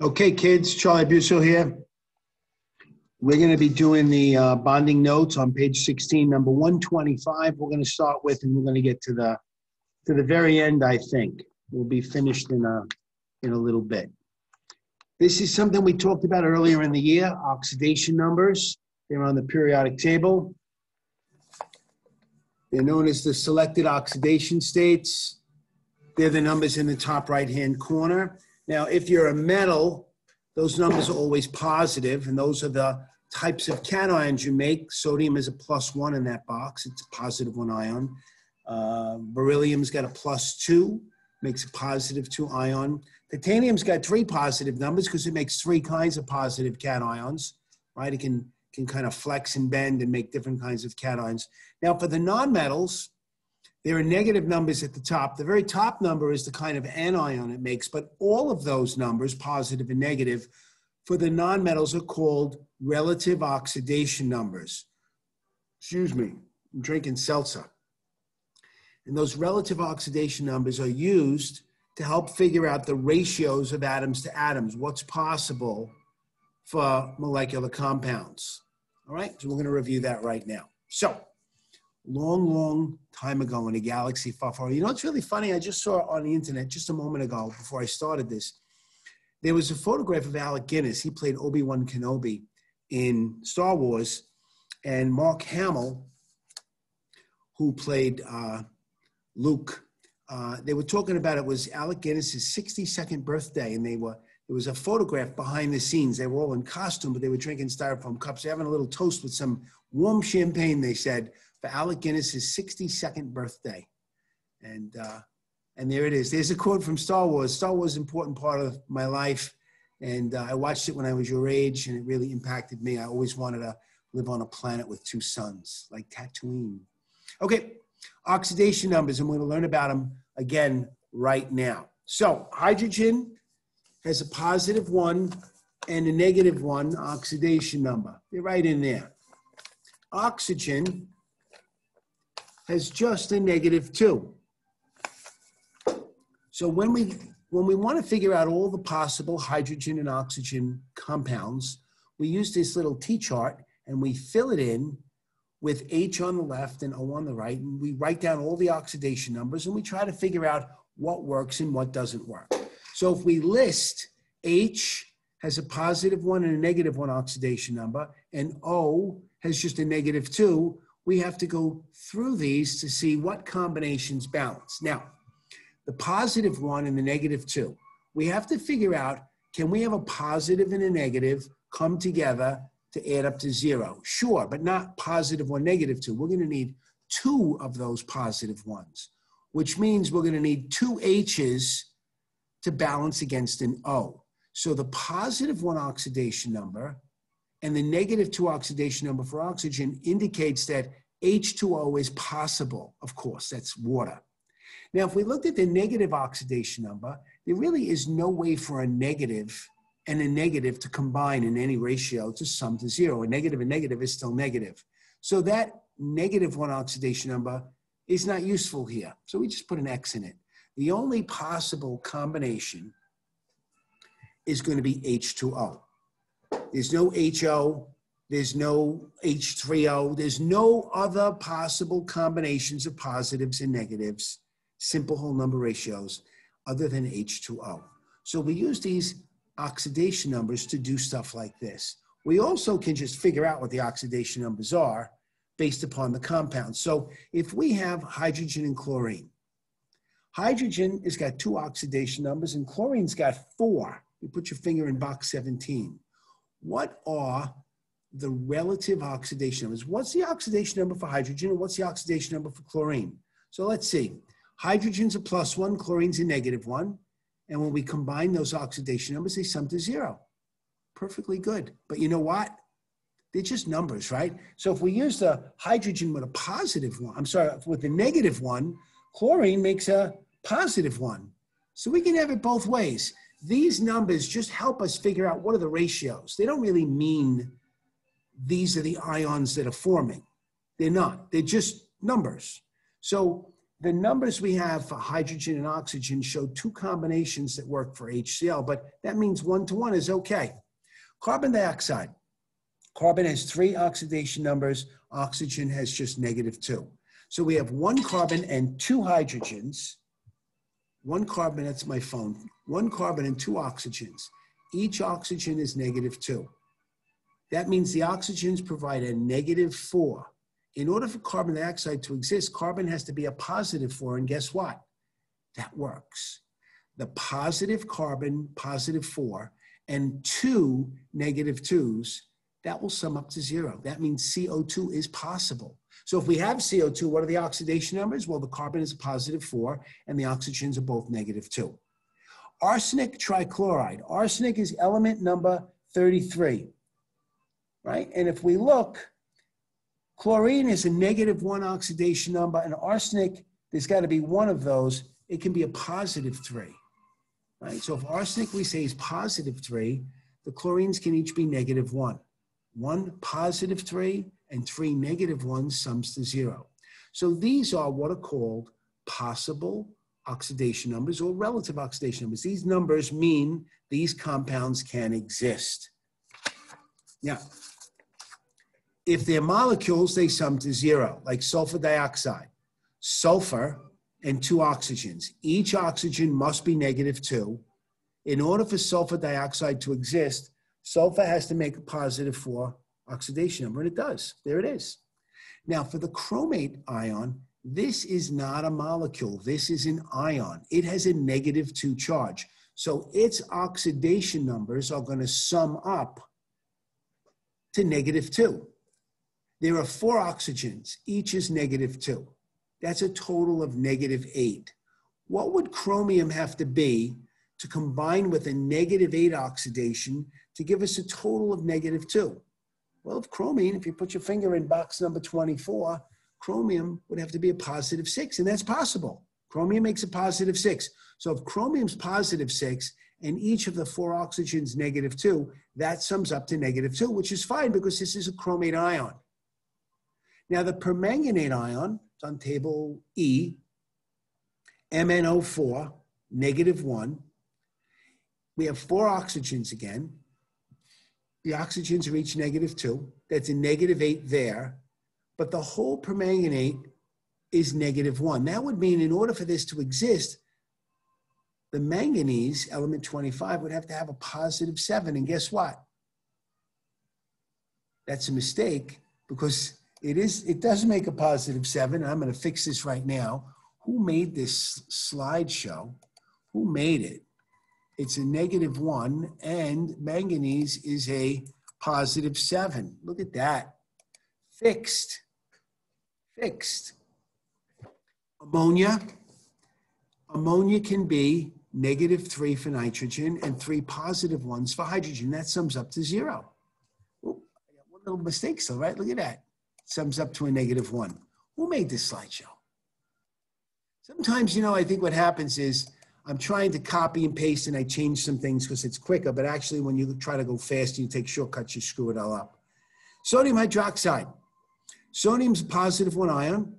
Okay, kids, Charlie Arbuiso here. We're going to be doing the uh, bonding notes on page 16, number 125. We're going to start with, and we're going to get to the to the very end. I think we'll be finished in a in a little bit. This is something we talked about earlier in the year. Oxidation numbers. They're on the periodic table. They're known as the selected oxidation states. They're the numbers in the top right-hand corner. Now, if you're a metal, those numbers are always positive, and those are the types of cations you make. Sodium is a plus one in that box. It's a positive one ion. Uh, beryllium's got a plus two, makes a positive two ion. Titanium's got three positive numbers because it makes three kinds of positive cations, right? It can, can kind of flex and bend and make different kinds of cations. Now, for the nonmetals, there are negative numbers at the top. The very top number is the kind of anion it makes, but all of those numbers, positive and negative, for the nonmetals are called relative oxidation numbers. Excuse me, I'm drinking seltzer. And those relative oxidation numbers are used to help figure out the ratios of atoms to atoms, what's possible for molecular compounds. All right, so we're going to review that right now. So, long, long time ago in a galaxy far, far. You know, it's really funny. I just saw on the internet just a moment ago before I started this. There was a photograph of Alec Guinness. He played Obi Wan Kenobi in Star Wars, and Mark Hamill, who played uh, Luke. Uh, they were talking about it was Alec Guinness's 62nd birthday, and they were it was a photograph behind the scenes. They were all in costume, but they were drinking styrofoam cups, They're having a little toast with some warm champagne. They said for Alec Guinness's 62nd birthday. And, uh, and there it is. There's a quote from Star Wars. Star Wars is an important part of my life. And uh, I watched it when I was your age, and it really impacted me. I always wanted to live on a planet with two suns, like Tatooine. Okay, oxidation numbers, and we're going to learn about them again right now. So, hydrogen has a positive one and a negative one oxidation number. They're right in there. Oxygen has just a negative two. So when we when we want to figure out all the possible hydrogen and oxygen compounds, we use this little T-chart and we fill it in with H on the left and O on the right, and we write down all the oxidation numbers and we try to figure out what works and what doesn't work. So if we list H has a positive one and a negative one oxidation number, and O has just a negative two, we have to go through these to see what combinations balance. Now, the positive one and the negative two, we have to figure out, can we have a positive and a negative come together to add up to zero? Sure, but not positive one, negative two. We're gonna need two of those positive ones, which means we're gonna need two H's to balance against an O. So the positive one oxidation number and the negative two oxidation number for oxygen indicates that H2O is possible, of course, that's water. Now, if we looked at the negative oxidation number, there really is no way for a negative and a negative to combine in any ratio to sum to zero. A negative and negative is still negative. So that negative one oxidation number is not useful here. So we just put an X in it. The only possible combination is going to be H2O. There's no HO, there's no H3O, there's no other possible combinations of positives and negatives, simple whole number ratios, other than H2O. So we use these oxidation numbers to do stuff like this. We also can just figure out what the oxidation numbers are based upon the compound. So if we have hydrogen and chlorine, hydrogen has got two oxidation numbers and chlorine's got four. You put your finger in box 17 what are the relative oxidation numbers? What's the oxidation number for hydrogen and what's the oxidation number for chlorine? So let's see. Hydrogen's a plus one, chlorine's a negative one. And when we combine those oxidation numbers, they sum to zero. Perfectly good. But you know what? They're just numbers, right? So if we use the hydrogen with a positive one, I'm sorry, with a negative one, chlorine makes a positive one. So we can have it both ways these numbers just help us figure out what are the ratios. They don't really mean these are the ions that are forming. They're not. They're just numbers. So the numbers we have for hydrogen and oxygen show two combinations that work for HCl, but that means one to one is okay. Carbon dioxide. Carbon has three oxidation numbers, oxygen has just negative two. So we have one carbon and two hydrogens. One carbon, that's my phone, one carbon and two oxygens. Each oxygen is negative two. That means the oxygens provide a negative four. In order for carbon dioxide to exist, carbon has to be a positive four, and guess what? That works. The positive carbon, positive four, and two negative twos, that will sum up to zero. That means CO2 is possible. So if we have CO2, what are the oxidation numbers? Well, the carbon is a positive four and the oxygens are both negative two. Arsenic trichloride. Arsenic is element number 33, right? And if we look, chlorine is a negative one oxidation number and arsenic, there's got to be one of those. It can be a positive three, right? So if arsenic we say is positive three, the chlorines can each be negative one. One positive three and three negative ones sums to zero. So these are what are called possible oxidation numbers or relative oxidation numbers. These numbers mean these compounds can exist. Now, if they're molecules, they sum to zero, like sulfur dioxide. Sulfur and two oxygens. Each oxygen must be negative two. In order for sulfur dioxide to exist, sulfur has to make a positive four oxidation number, and it does. There it is. Now, for the chromate ion, this is not a molecule. This is an ion. It has a negative two charge. So its oxidation numbers are going to sum up to negative two. There are four oxygens. Each is negative two. That's a total of negative eight. What would chromium have to be to combine with a negative eight oxidation to give us a total of negative two? Well, if chromium, if you put your finger in box number 24, chromium would have to be a positive six, and that's possible. Chromium makes a positive six. So if chromium's positive six and each of the four oxygens negative two, that sums up to negative two, which is fine because this is a chromate ion. Now the permanganate ion, it's on table E, MnO4, negative one. We have four oxygens again. The oxygens are each negative two. That's a negative eight there. But the whole permanganate is negative one. That would mean in order for this to exist, the manganese, element 25, would have to have a positive seven. And guess what? That's a mistake because it is it does make a positive seven. I'm going to fix this right now. Who made this slideshow? Who made it? It's a negative one, and manganese is a positive seven. Look at that. Fixed. Fixed. Ammonia. Ammonia can be negative three for nitrogen and three positive ones for hydrogen. That sums up to zero. Oh, I got one little mistake still, right? Look at that. Sums up to a negative one. Who made this slideshow? Sometimes, you know, I think what happens is I'm trying to copy and paste and I change some things because it's quicker, but actually when you try to go fast and you take shortcuts, you screw it all up. Sodium hydroxide. Sodium's a positive one ion.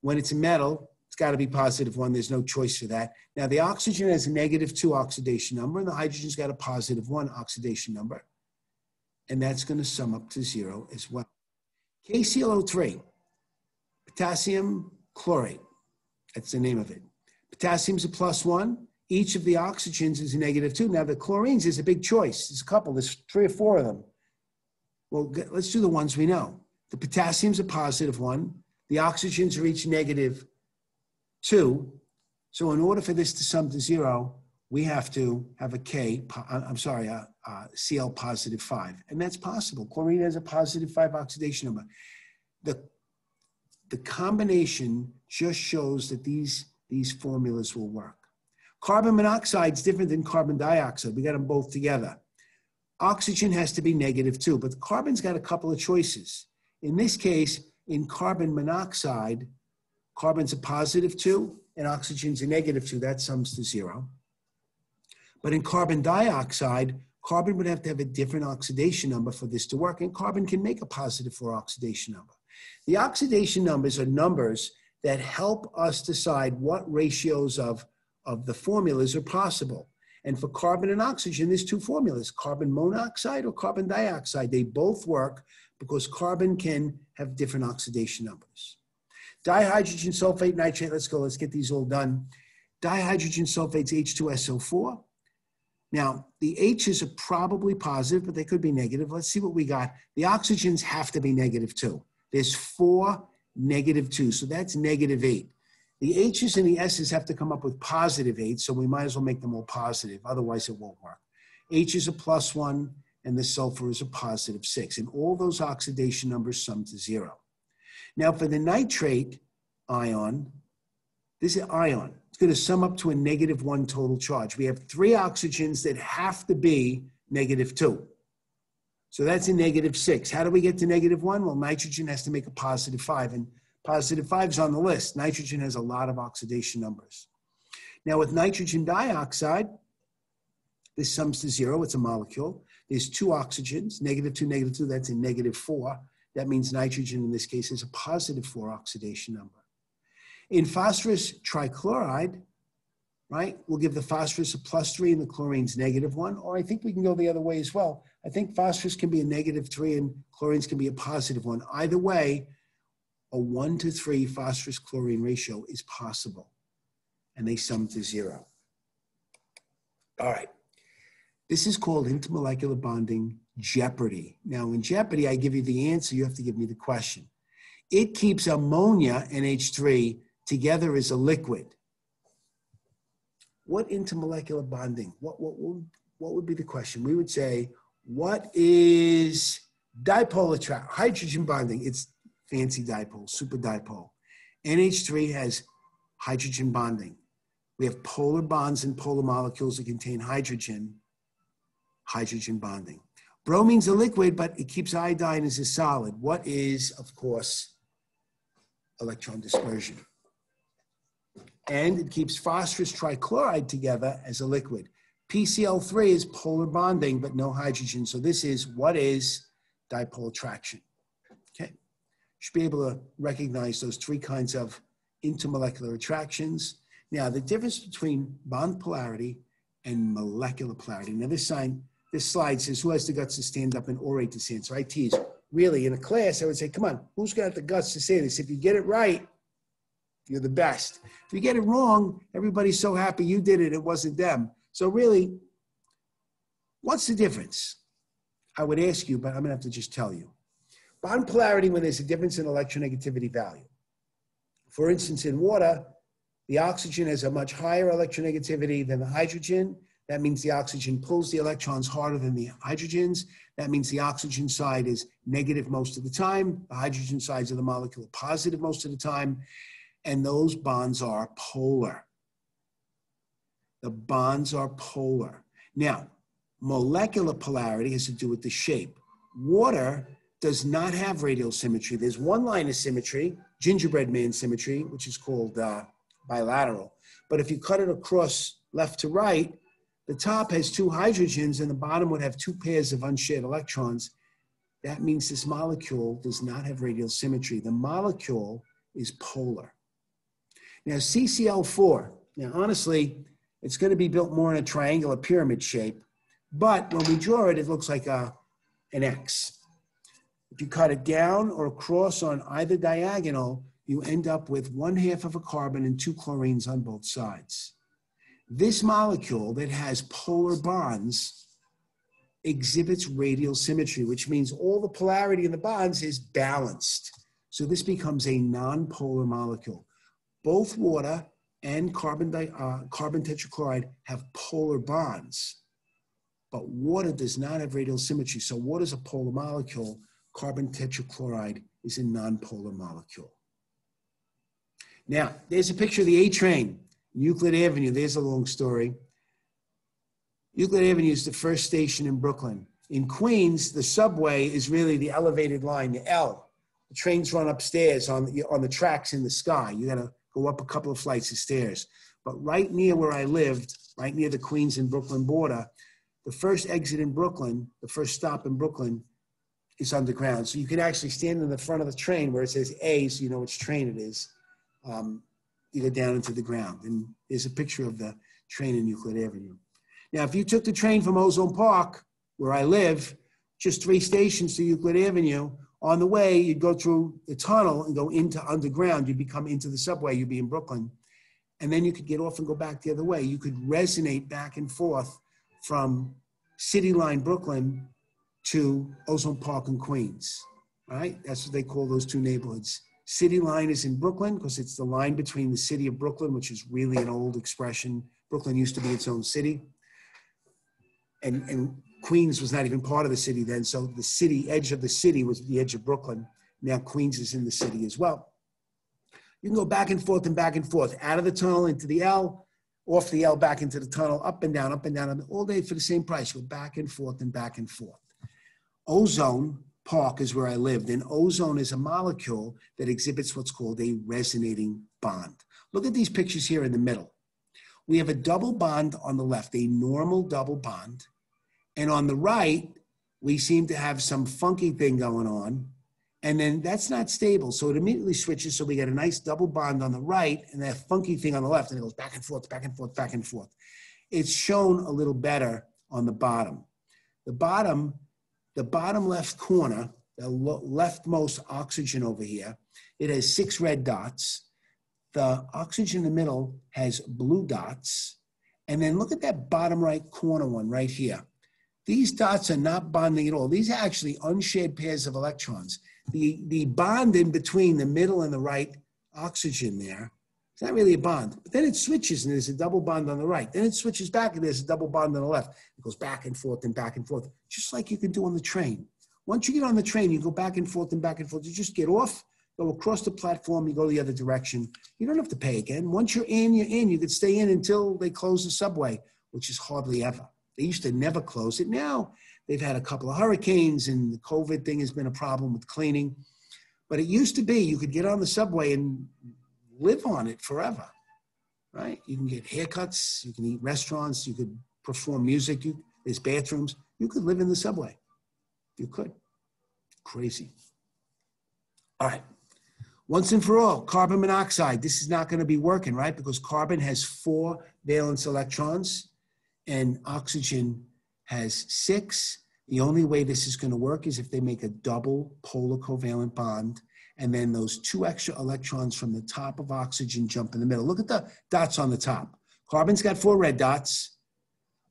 When it's a metal, it's got to be positive one. There's no choice for that. Now the oxygen has a negative two oxidation number and the hydrogen's got a positive one oxidation number. And that's going to sum up to zero as well. KClO3, potassium chlorate. That's the name of it. Potassium's a plus one. Each of the oxygens is a negative two. Now the chlorines is a big choice. There's a couple. There's three or four of them. Well, let's do the ones we know. The potassium's a positive one. The oxygens are each negative two. So in order for this to sum to zero, we have to have a K, uh, I'm sorry, a, a Cl positive five. And that's possible. Chlorine has a positive five oxidation number. The, the combination just shows that these these formulas will work. Carbon monoxide is different than carbon dioxide. We got them both together. Oxygen has to be negative too, but carbon's got a couple of choices. In this case, in carbon monoxide, carbon's a positive two and oxygen's a negative two. That sums to zero. But in carbon dioxide, carbon would have to have a different oxidation number for this to work, and carbon can make a positive four oxidation number. The oxidation numbers are numbers that help us decide what ratios of, of the formulas are possible. And for carbon and oxygen, there's two formulas, carbon monoxide or carbon dioxide. They both work because carbon can have different oxidation numbers. Dihydrogen sulfate nitrate, let's go, let's get these all done. Dihydrogen sulfate's H2SO4. Now, the H's are probably positive, but they could be negative. Let's see what we got. The oxygens have to be negative too. There's four negative two, so that's negative eight. The H's and the S's have to come up with positive eight, so we might as well make them all positive. Otherwise, it won't work. H is a plus one, and the sulfur is a positive six. And all those oxidation numbers sum to zero. Now, for the nitrate ion, this is ion. It's going to sum up to a negative one total charge. We have three oxygens that have to be negative two. So that's a negative six. How do we get to negative one? Well, nitrogen has to make a positive five, and positive five is on the list. Nitrogen has a lot of oxidation numbers. Now, with nitrogen dioxide, this sums to zero. It's a molecule. There's two oxygens, negative two, negative two, that's a negative four. That means nitrogen in this case is a positive four oxidation number. In phosphorus trichloride, right, we'll give the phosphorus a plus three and the chlorine's negative one, or I think we can go the other way as well. I think phosphorus can be a negative three and chlorines can be a positive one. Either way, a one to three phosphorus chlorine ratio is possible, and they sum to zero. All right. This is called intermolecular bonding jeopardy. Now, in jeopardy, I give you the answer, you have to give me the question. It keeps ammonia, NH3, together as a liquid. What intermolecular bonding? What, what, what, would be the question? We would say, what is dipole attraction? Hydrogen bonding. It's fancy dipole, super dipole. NH3 has hydrogen bonding. We have polar bonds and polar molecules that contain hydrogen, hydrogen bonding. Bromine's a liquid, but it keeps iodine as a solid. What is, of course, electron dispersion? And it keeps phosphorus trichloride together as a liquid. PCl3 is polar bonding, but no hydrogen. So this is what is dipole attraction. Okay, should be able to recognize those three kinds of intermolecular attractions. Now, the difference between bond polarity and molecular polarity. Now, this sign, this slide says, who has the guts to stand up and orate this answer? I tease. Really, in a class, I would say, come on, who's got the guts to say this? If you get it right, you're the best. If you get it wrong, everybody's so happy you did it, it wasn't them. So, really, what's the difference? I would ask you, but I'm going to have to just tell you. Bond polarity when there's a difference in electronegativity value. For instance, in water, the oxygen has a much higher electronegativity than the hydrogen. That means the oxygen pulls the electrons harder than the hydrogens. That means the oxygen side is negative most of the time. The hydrogen sides of the molecule are positive most of the time and those bonds are polar. The bonds are polar. Now, molecular polarity has to do with the shape. Water does not have radial symmetry. There's one line of symmetry, gingerbread man symmetry, which is called uh, bilateral. But if you cut it across left to right, the top has two hydrogens and the bottom would have two pairs of unshared electrons. That means this molecule does not have radial symmetry. The molecule is polar. Now, CCl4, now honestly, it's going to be built more in a triangular pyramid shape, but when we draw it, it looks like a, an X. If you cut it down or across on either diagonal, you end up with one half of a carbon and two chlorines on both sides. This molecule that has polar bonds exhibits radial symmetry, which means all the polarity in the bonds is balanced. So this becomes a nonpolar molecule both water and carbon, di, uh, carbon tetrachloride have polar bonds, but water does not have radial symmetry. So water is a polar molecule, carbon tetrachloride is a nonpolar molecule. Now, there's a picture of the A train, Euclid Avenue. There's a long story. Euclid Avenue is the first station in Brooklyn. In Queens, the subway is really the elevated line, the L. The trains run upstairs on the, on the tracks in the sky. You gotta go up a couple of flights of stairs. But right near where I lived, right near the Queens and Brooklyn border, the first exit in Brooklyn, the first stop in Brooklyn, is underground. So you can actually stand in the front of the train where it says A, so you know which train it is. um, you go down into the ground. And there's a picture of the train in Euclid Avenue. Now, if you took the train from Ozone Park, where I live, just three stations to Euclid Avenue, on the way, you'd go through the tunnel and go into underground. You'd become into the subway. You'd be in Brooklyn. And then you could get off and go back the other way. You could resonate back and forth from City Line, Brooklyn to Ozone Park and Queens, right? That's what they call those two neighborhoods. City Line is in Brooklyn because it's the line between the city of Brooklyn, which is really an old expression. Brooklyn used to be its own city. And, and Queens was not even part of the city then. So the city, edge of the city was the edge of Brooklyn. Now Queens is in the city as well. You can go back and forth and back and forth, out of the tunnel into the L, off the L back into the tunnel, up and down, up and down, all day for the same price. Go back and forth and back and forth. Ozone Park is where I lived, and ozone is a molecule that exhibits what's called a resonating bond. Look at these pictures here in the middle. We have a double bond on the left, a normal double bond, and on the right, we seem to have some funky thing going on. And then that's not stable. So it immediately switches. So we get a nice double bond on the right and that funky thing on the left. And it goes back and forth, back and forth, back and forth. It's shown a little better on the bottom. The bottom, the bottom left corner, the leftmost oxygen over here, it has six red dots. The oxygen in the middle has blue dots. And then look at that bottom right corner one right here. These dots are not bonding at all. These are actually unshared pairs of electrons. The, the bond in between the middle and the right oxygen there, it's not really a bond. But then it switches and there's a double bond on the right. Then it switches back and there's a double bond on the left. It goes back and forth and back and forth, just like you can do on the train. Once you get on the train, you go back and forth and back and forth. You just get off, go across the platform, you go the other direction. You don't have to pay again. Once you're in, you're in. You could stay in until they close the subway, which is hardly ever. They used to never close it. Now they've had a couple of hurricanes and the COVID thing has been a problem with cleaning. But it used to be you could get on the subway and live on it forever, right? You can get haircuts, you can eat restaurants, you could perform music, you, there's bathrooms. You could live in the subway. You could. Crazy. All right. Once and for all, carbon monoxide. This is not going to be working, right? Because carbon has four valence electrons and oxygen has six. The only way this is going to work is if they make a double polar covalent bond, and then those two extra electrons from the top of oxygen jump in the middle. Look at the dots on the top. Carbon's got four red dots.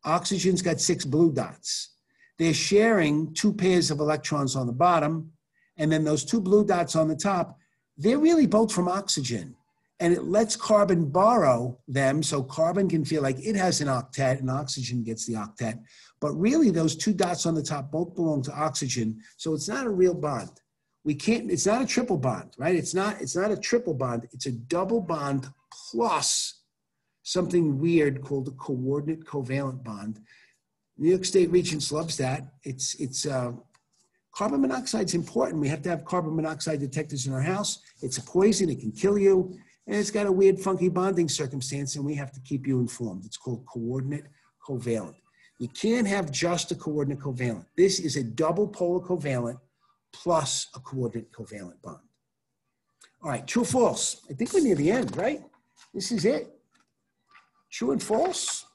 Oxygen's got six blue dots. They're sharing two pairs of electrons on the bottom, and then those two blue dots on the top, they're really both from oxygen and it lets carbon borrow them so carbon can feel like it has an octet and oxygen gets the octet. But really, those two dots on the top both belong to oxygen, so it's not a real bond. We can't, it's not a triple bond, right? It's not, it's not a triple bond, it's a double bond plus something weird called a coordinate covalent bond. New York State Regents loves that. It's, it's, uh, carbon monoxide is important. We have to have carbon monoxide detectors in our house. It's a poison, it can kill you and it's got a weird, funky bonding circumstance, and we have to keep you informed. It's called coordinate covalent. You can't have just a coordinate covalent. This is a double polar covalent plus a coordinate covalent bond. All right, true or false. I think we're near the end, right? This is it. True and false.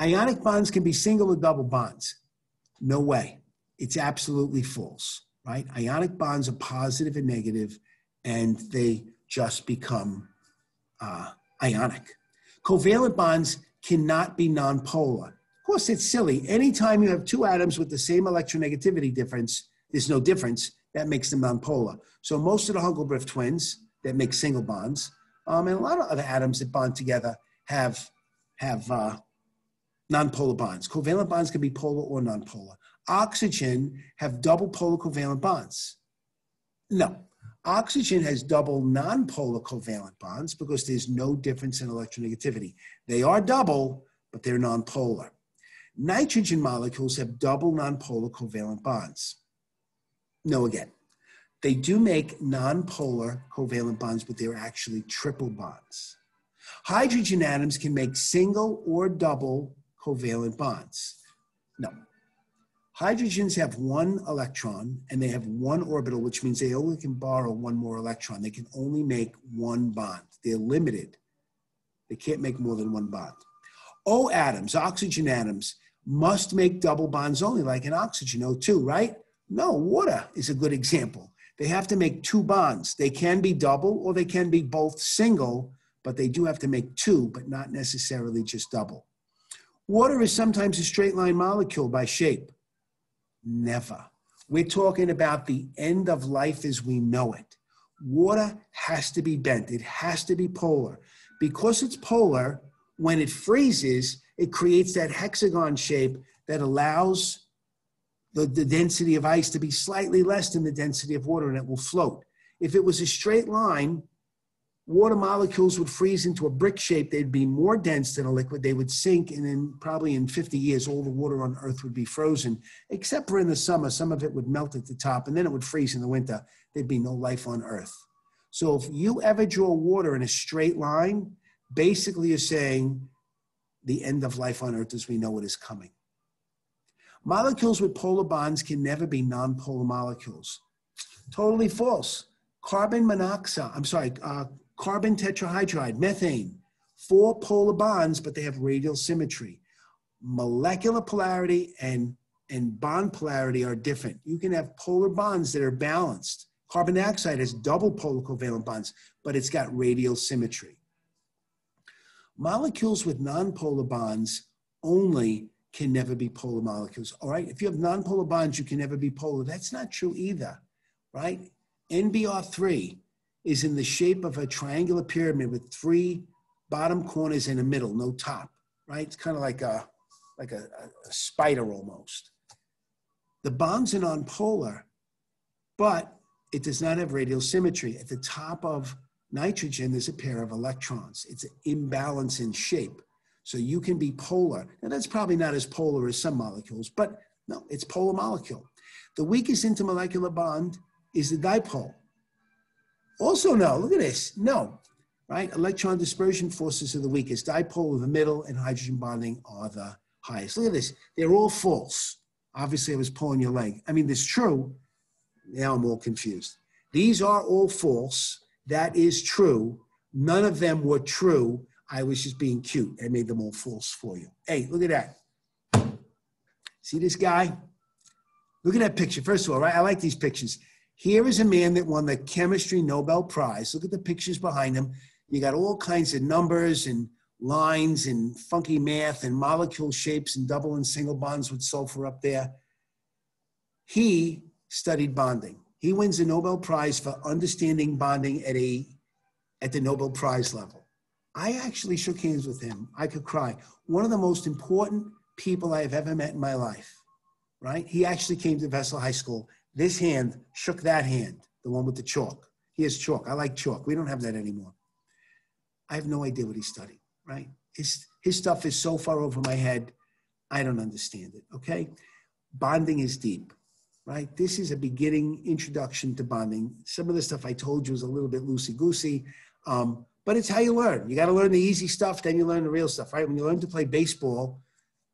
Ionic bonds can be single or double bonds. No way. It's absolutely false, right? Ionic bonds are positive and negative and they just become uh, ionic. Covalent bonds cannot be nonpolar. Of course, it's silly. Anytime you have two atoms with the same electronegativity difference, there's no difference. That makes them nonpolar. So most of the Hunkelbrief twins that make single bonds, um, and a lot of other atoms that bond together have have uh, nonpolar bonds. Covalent bonds can be polar or nonpolar. Oxygen have double polar covalent bonds. No, Oxygen has double nonpolar covalent bonds because there's no difference in electronegativity. They are double, but they're nonpolar. Nitrogen molecules have double nonpolar covalent bonds. No, again, they do make nonpolar covalent bonds, but they're actually triple bonds. Hydrogen atoms can make single or double covalent bonds. No. Hydrogens have one electron and they have one orbital, which means they only can borrow one more electron. They can only make one bond. They're limited. They can't make more than one bond. O atoms, oxygen atoms, must make double bonds only, like an oxygen O2, right? No, water is a good example. They have to make two bonds. They can be double or they can be both single, but they do have to make two, but not necessarily just double. Water is sometimes a straight line molecule by shape. Never. We're talking about the end of life as we know it. Water has to be bent, it has to be polar. Because it's polar, when it freezes, it creates that hexagon shape that allows the, the density of ice to be slightly less than the density of water and it will float. If it was a straight line, water molecules would freeze into a brick shape. They'd be more dense than a liquid. They would sink, and then probably in 50 years, all the water on Earth would be frozen, except for in the summer. Some of it would melt at the top, and then it would freeze in the winter. There'd be no life on Earth. So if you ever draw water in a straight line, basically you're saying the end of life on Earth as we know it is coming. Molecules with polar bonds can never be nonpolar molecules. Totally false. Carbon monoxide, I'm sorry, uh, carbon tetrahydride, methane, four polar bonds, but they have radial symmetry. Molecular polarity and, and bond polarity are different. You can have polar bonds that are balanced. Carbon dioxide has double polar covalent bonds, but it's got radial symmetry. Molecules with nonpolar bonds only can never be polar molecules. All right. If you have nonpolar bonds, you can never be polar. That's not true either, right? NBR3 is in the shape of a triangular pyramid with three bottom corners in the middle, no top, right? It's kind of like a like a, a spider almost. The bonds are nonpolar, but it does not have radial symmetry. At the top of nitrogen, there's a pair of electrons. It's an imbalance in shape. So you can be polar. Now that's probably not as polar as some molecules, but no, it's polar molecule. The weakest intermolecular bond is the dipole. Also no, look at this, no, right? Electron dispersion forces are the weakest. Dipole are the middle and hydrogen bonding are the highest. Look at this, they're all false. Obviously I was pulling your leg. I mean, it's true. Now I'm all confused. These are all false. That is true. None of them were true I was just being cute. I made them all false for you. Hey, look at that. See this guy? Look at that picture. First of all, right? I like these pictures. Here is a man that won the chemistry Nobel Prize. Look at the pictures behind him. You got all kinds of numbers and lines and funky math and molecule shapes and double and single bonds with sulfur up there. He studied bonding. He wins the Nobel Prize for understanding bonding at a at the Nobel Prize level. I actually shook hands with him. I could cry. One of the most important people I have ever met in my life, right? He actually came to Vestal High School. This hand shook that hand, the one with the chalk. He has chalk. I like chalk. We don't have that anymore. I have no idea what he studied, right? His, his stuff is so far over my head, I don't understand it, okay? Bonding is deep, right? This is a beginning introduction to bonding. Some of the stuff I told you is a little bit loosey goosey. Um, but it's how you learn. You got to learn the easy stuff, then you learn the real stuff, right? When you learn to play baseball,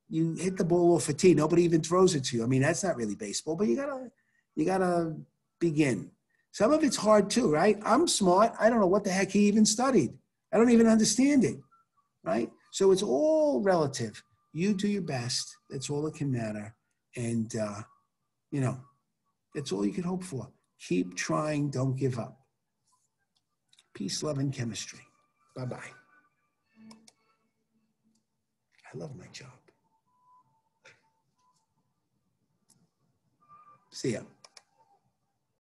you hit the ball off a tee. Nobody even throws it to you. I mean, that's not really baseball, but you gotta you gotta begin. Some of it's hard too, right? I'm smart. I don't know what the heck he even studied. I don't even understand it, right? So it's all relative. You do your best. That's all that can matter. And, uh, you know, that's all you can hope for. Keep trying. Don't give up. Peace, love, and chemistry. Bye bye. I love my job. See ya.